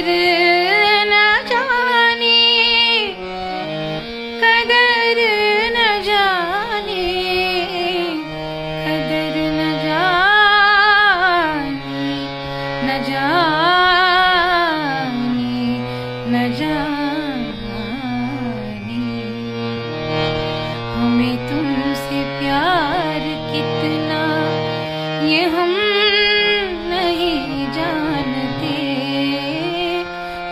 न जानी कदर न जानी कदर न जा न जा न जान।